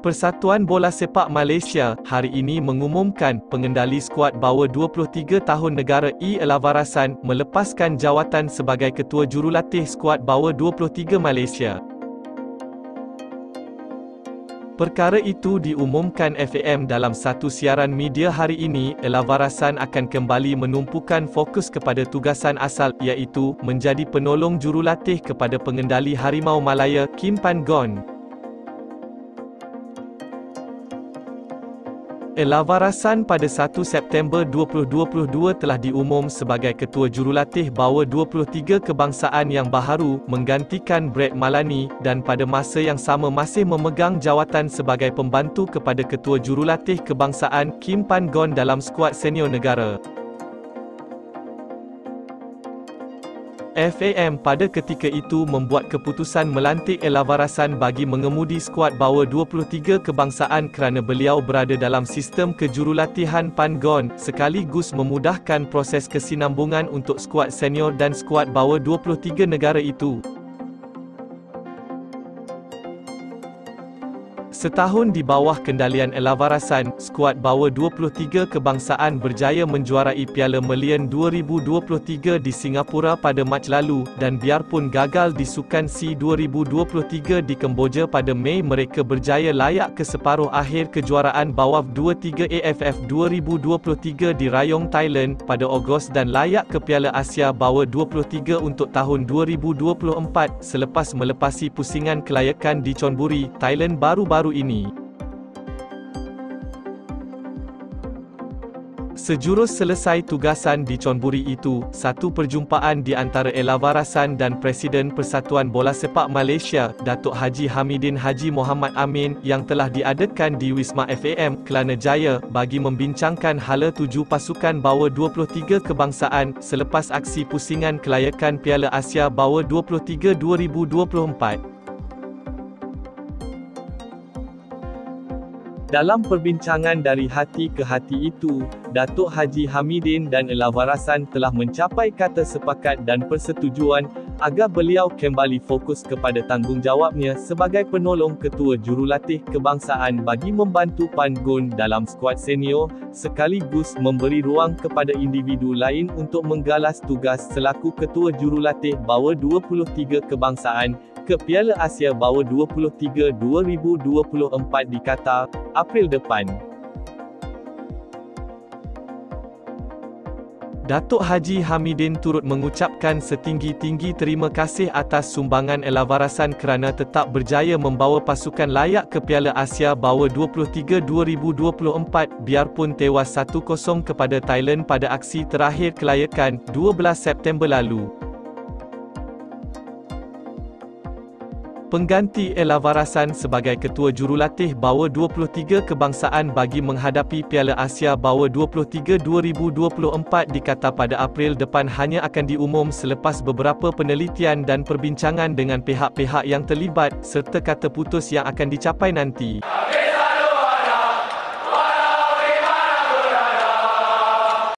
Persatuan Bola Sepak Malaysia hari ini mengumumkan pengendali skuad bawah 23 tahun negara E Elavarasan melepaskan jawatan sebagai ketua jurulatih skuad bawah 23 Malaysia. Perkara itu diumumkan FAM dalam satu siaran media hari ini. Elavarasan akan kembali menumpukan fokus kepada tugasan asal iaitu menjadi penolong jurulatih kepada pengendali Harimau Malaya Kim Pan Gon. Elavarasan pada 1 September 2022 telah diumum sebagai Ketua Jurulatih Bawah 23 Kebangsaan yang baharu menggantikan Brett Malani dan pada masa yang sama masih memegang jawatan sebagai pembantu kepada Ketua Jurulatih Kebangsaan Kim Pan Gon dalam skuad senior negara. FAM pada ketika itu membuat keputusan melantik Elavarasan bagi mengemudi skuad bawah 23 kebangsaan kerana beliau berada dalam sistem kejurulatihan PANGON sekaligus memudahkan proses kesinambungan untuk skuad senior dan skuad bawah 23 negara itu. Setahun di bawah kendalian Elavarasan, skuad bawah 23 kebangsaan berjaya menjuarai Piala Melian 2023 di Singapura pada Mac lalu dan biarpun gagal di Sukan C 2023 di Kemboja pada Mei mereka berjaya layak ke separuh akhir kejuaraan bawah 23 AFF 2023 di Rayong, Thailand pada Ogos dan layak ke Piala Asia bawah 23 untuk tahun 2024 selepas melepasi pusingan kelayakan di Chonburi, Thailand baru-baru ini. Sejurus selesai tugasan di Chonburi itu, satu perjumpaan di antara Elavarasan dan Presiden Persatuan Bola Sepak Malaysia, Datuk Haji Hamidin Haji Muhammad Amin, yang telah diadakan di Wisma FAM, Kelana Jaya, bagi membincangkan hala tuju pasukan bawa 23 kebangsaan, selepas aksi pusingan kelayakan Piala Asia bawa 23 2024. Dalam perbincangan dari hati ke hati itu, Datuk Haji Hamidin dan Elavarasan telah mencapai kata sepakat dan persetujuan agar beliau kembali fokus kepada tanggungjawabnya sebagai penolong ketua jurulatih kebangsaan bagi membantu Pan Gun dalam skuad senior, sekaligus memberi ruang kepada individu lain untuk menggalas tugas selaku ketua jurulatih bawa 23 kebangsaan ke Piala Asia Bawah 23 2024 di Qatar, April depan. Datuk Haji Hamidin turut mengucapkan setinggi-tinggi terima kasih atas sumbangan Elavarasan kerana tetap berjaya membawa pasukan layak ke Piala Asia Bawah 23 2024 biarpun tewas 1-0 kepada Thailand pada aksi terakhir kelayakan 12 September lalu. Pengganti Elavarasan sebagai Ketua Jurulatih Bawa 23 Kebangsaan bagi menghadapi Piala Asia Bawa 23 2024 dikata pada April depan hanya akan diumum selepas beberapa penelitian dan perbincangan dengan pihak-pihak yang terlibat serta kata putus yang akan dicapai nanti.